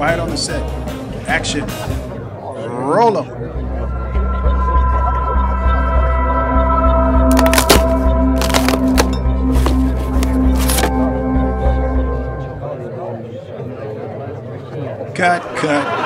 Quiet on the set. Action. Roll Cut, cut, cut.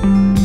Mm-hmm.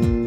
You.